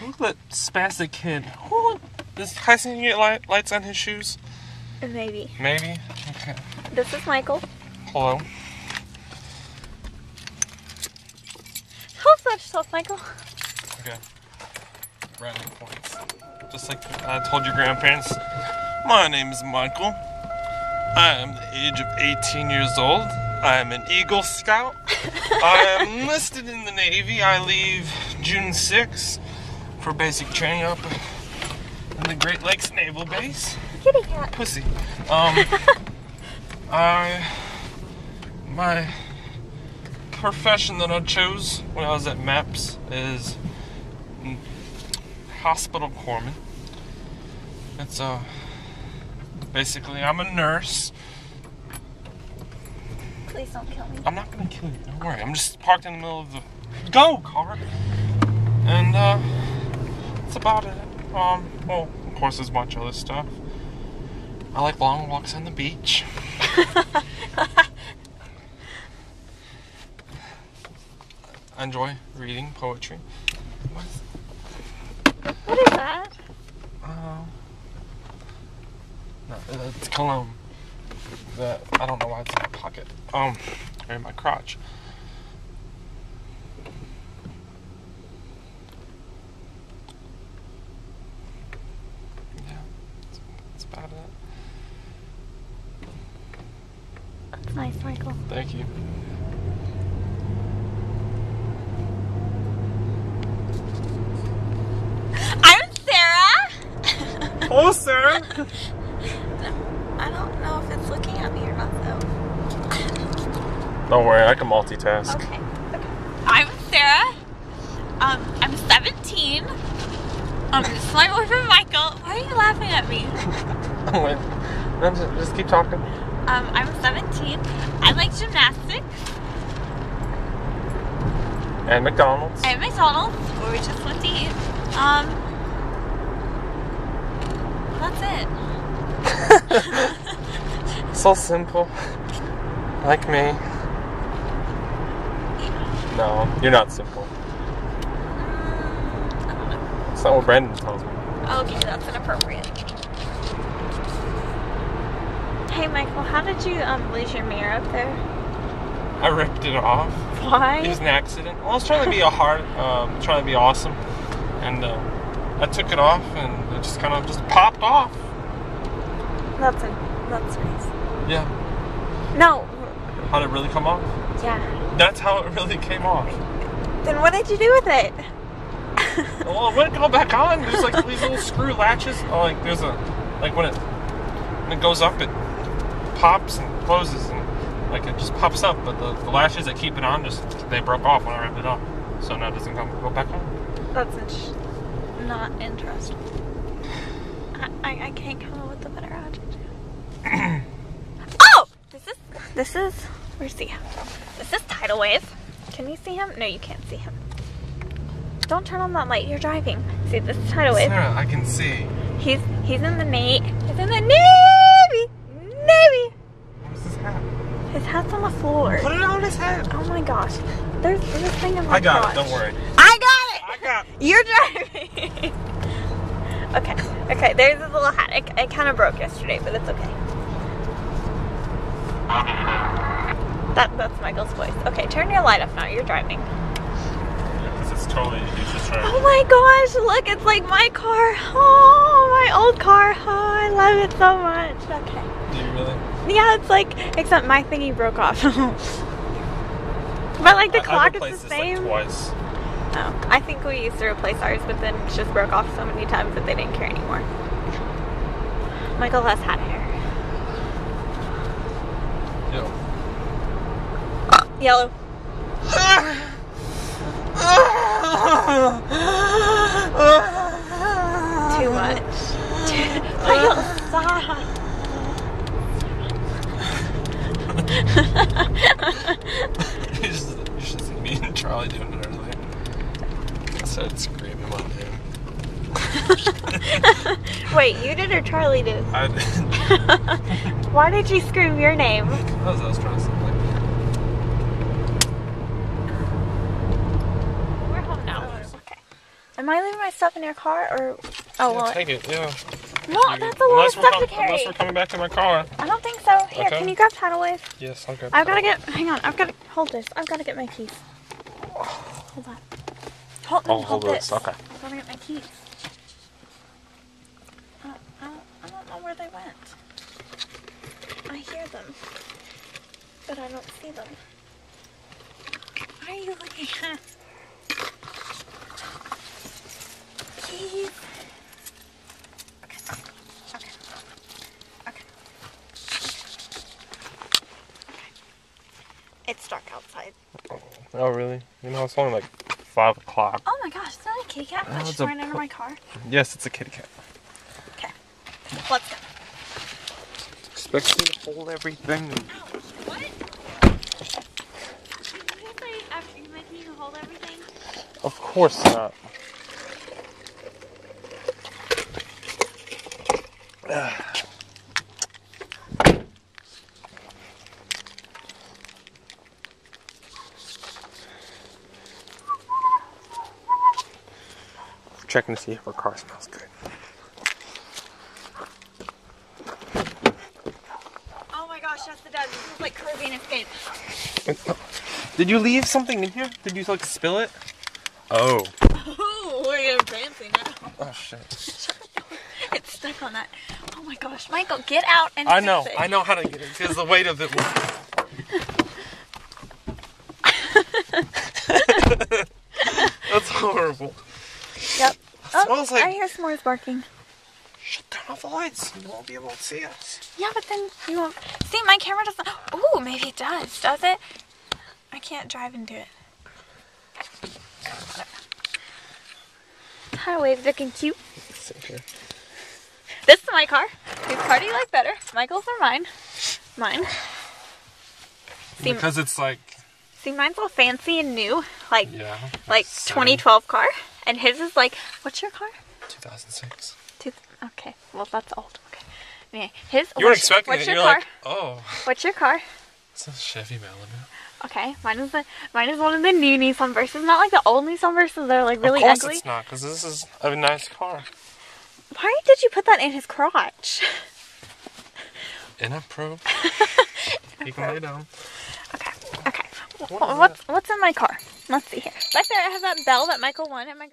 Look at that spastic kid. Who is Tyson get light, lights on his shoes? Maybe. Maybe. Okay. This is Michael. Hello. About yourself, Michael. Okay. Random points. Just like I told your grandparents. My name is Michael. I am the age of 18 years old. I am an Eagle Scout. I am enlisted in the Navy. I leave June 6th for basic training up in the Great Lakes Naval Base. Kitty cat. Pussy. Um, I my profession that I chose when I was at MEPS is hospital corpsman. It's uh basically I'm a nurse. Please don't kill me. I'm not gonna kill you. Don't worry. I'm just parked in the middle of the go car, and uh, that's about it. Um, well, of course, there's a bunch of other stuff. I like long walks on the beach. I enjoy reading poetry. What's, What is that? uh, no, it's cologne. That I don't know why it's in my pocket. Um, or in my crotch. Yeah, about it. That's nice, Michael. Thank you. I'm Sarah. Hello, sir. I don't know if it's looking at me or not, though. Don't worry, I can multitask. Okay. okay. I'm Sarah. Um, I'm 17. Um, this is my boyfriend Michael. Why are you laughing at me? No, just, just keep talking. Um, I'm 17. I like gymnastics And McDonald's. at McDonald's, where we just went to eat. Um, that's it. so simple. Like me. No, you're not simple. Mm, I don't know. That's not what Brandon tells me. Okay, that's inappropriate. Hey, Michael, how did you um lose your mirror up there? I ripped it off. Why? It was an accident. Well, I was trying to be a hard, um, trying to be awesome, and uh, I took it off, and it just kind of just popped off. That's a, that's nice. Yeah. No. How did it really come off? Yeah. That's how it really came off. Then what did you do with it? Well, it wouldn't go back on. There's like these little screw latches. Oh, like there's a like when it when it goes up, it pops and closes, and like it just pops up. But the, the latches that keep it on just they broke off when I ripped it off, so now it doesn't come go back on. That's int- not interesting. I, I, I can't come up with a better adjective. oh! This is, this is, where's he? This is Tidal Wave. Can you see him? No, you can't see him. Don't turn on that light, you're driving. See, this is Tidal Wave. Sarah, I can see. He's, he's in the Navy. He's in the Navy! Navy! Where's his hat? His hat's on the floor. Put it on his head. Oh my gosh. There's, there's a thing in my I got crotch. it. Don't worry. I got it! I got. You're driving. okay, okay. There's this little hat. It, it kind of broke yesterday, but it's okay. That that's Michael's voice. Okay, turn your light off now. You're driving. It's totally. He's just. Oh my gosh! Look, it's like my car. Oh, my old car. Oh, I love it so much. Okay. Do you really? Yeah, it's like except my thingy broke off. but like the I- clock I've is the same. Like, twice. Oh, I think we used to replace ours, but then it just broke off so many times that they didn't care anymore. Michael has hat hair. Yellow. Too much. Michael, stop. you, just, you should see me and Charlie doing it earlier. I started screaming my name. Wait, you did or Charlie did? I did. Why did you scream your name? Because I was trying to say, like, We're home now. Oh, okay. Am I leaving my stuff in your car or? Oh Yeah, well. take it. Yeah. No, that's a lot of unless we're stuff com- to carry. Unless we're coming back to my car. I don't think so. Here, Okay. can you grab tidal wave? Yes, I'll grab. I've got to get. Hang on. I've got to hold this. I've got to get my keys. Hold on. Hold, Oh, hold, hold this. this, okay. I've got to get my keys. Uh, I, don't, I don't know where they went. I hear them, but I don't see them. Why are you looking at? Keys. Okay. Okay. Okay. It's dark outside. Oh, really? You know, it's only like five o'clock. Oh my gosh, is that a kitty cat Oh, that it's just a ran under my car? Yes, it's a kitty cat. Okay. Let's go. Expect me to hold everything. What? Did you say after you make me hold everything? Of course not. Checking to see if our car smells good. Oh my gosh, yes it does. This is like Caribbean Escape. Did you leave something in here? Did you like spill it? Oh. Ooh, we're getting fancy now. Oh shit. It's stuck on that. Oh my gosh, Michael, get out and I know. I know how to get it because the weight of it. That's horrible. Yep. Oh, smells like- I hear s'mores barking. Shut down all the lights. You won't be able to see us. Yeah, but then you won't. See, my camera doesn't. Ooh, maybe it does. Does it? I can't drive and do it. Tidal wave's looking cute. Let's see here. This is my car. Whose car do you like better? Michael's or mine? Mine. See, Because it's like, see, mine's all fancy and new, like yeah. like 2012 car, and his is like, what's your car? 2006. Two, okay, well that's old. Okay, anyway, his. You what's- expecting What's it. your You're car? like, oh, What's your car? it's a Chevy Malibu. Okay, mine is the mine is one of the new Nissan Versas, not like the old Nissan Versas. They're like really ugly. of course ugly. it's not, because this is a nice car. Why did you put that in his crotch? Inappropriate. you can lay down. Okay. What's what's in my car? Let's see here. Back there, I have that bell that Michael won at my.